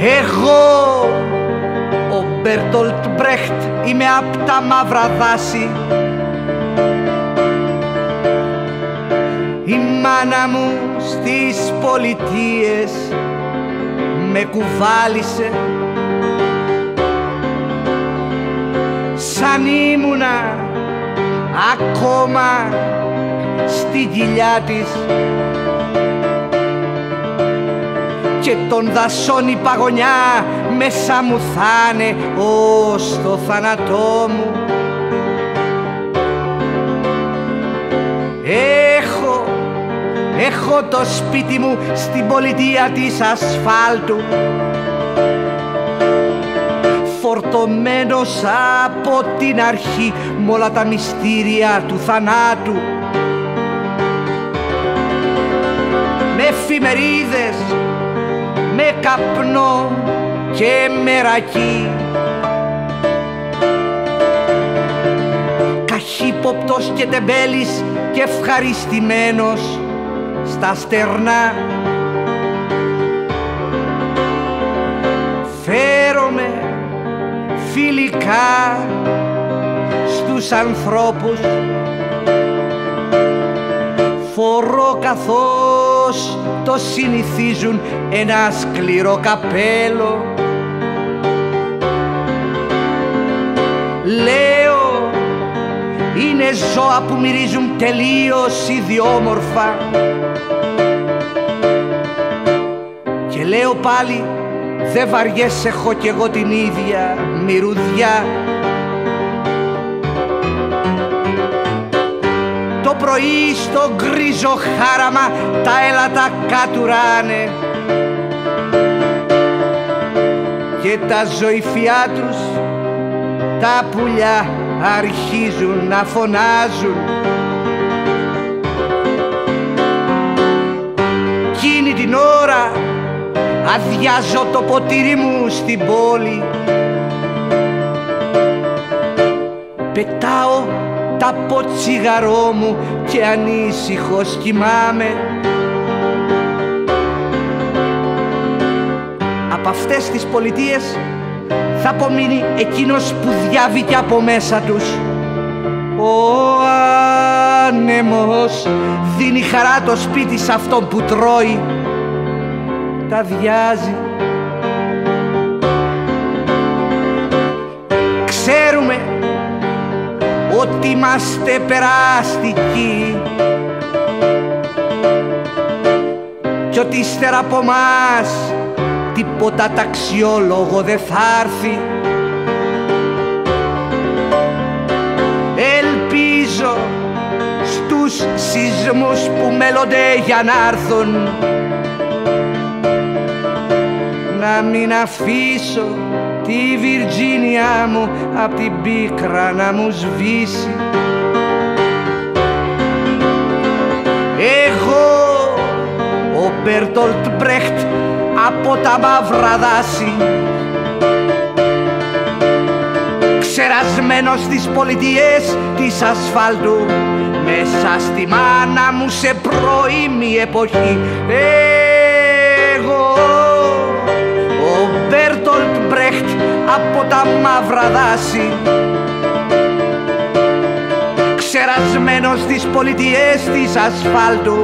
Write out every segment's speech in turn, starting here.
Εγώ ο Μπέρτολτ Μπρέχτ είμαι απ' τα μαύρα δάση. Η μάνα μου στις πολιτείες με κουβάλησε. Σαν ήμουνα ακόμα στη κοιλιά της και τον δασών η παγωνιά. Μέσα μου θα'ναι ως το θάνατό μου. Έχω, έχω το σπίτι μου στην πολιτεία της ασφάλτου. Φορτωμένος από την αρχή με όλα τα μυστήρια του θανάτου. Με εφημερίδες, με καπνό και μερακή καχύποπτος και τεμπέλης και ευχαριστημένος στα στερνά. Φέρομαι φιλικά στους ανθρώπους. Φορώ καθώς το συνηθίζουν ένα σκληρό καπέλο. Λέω είναι ζώα που μυρίζουν τελείως ιδιόμορφα. Και λέω πάλι Δε βαριές έχω κι εγώ την ίδια μυρουδιά πρωί στο γκρίζο χάραμα τα έλατα κατουράνε. Και τα ζωηφιά τους τα πουλιά αρχίζουν να φωνάζουν. Κίνη την ώρα αδειάζω το ποτήρι μου στην πόλη. Πετάω τα ποτσιγαρό μου και ανήσυχος κοιμάμαι Από αυτές τις πολιτείες θα απομείνει εκείνος που διάβηκε από μέσα τους. Ο άνεμος δίνει χαρά το σπίτι σε αυτόν που τρώει. Τα διάζει Ξέρουμε ότι είμαστε περαστικοί κι ότι ύστερα από μας τίποτα ταξιόλογο δεν θα έρθει. Ελπίζω στους σεισμούς που μέλλονται για να έρθουν. Να μην αφήσω τη Βιρτζίνια μου απ' την πίκρα να μου σβήσει. Εγώ ο Μπέρτολτ Μπρέχτ από τα μαύρα δάση. Ξερασμένος στις πολιτείες της ασφάλτου μέσα στη μάνα μου σε πρώιμη εποχή. Εγώ από τα μαύρα δάση. Ξερασμένος στις πολιτείες της ασφάλτου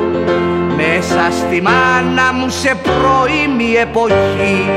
μέσα στη μάνα μου σε πρώιμη εποχή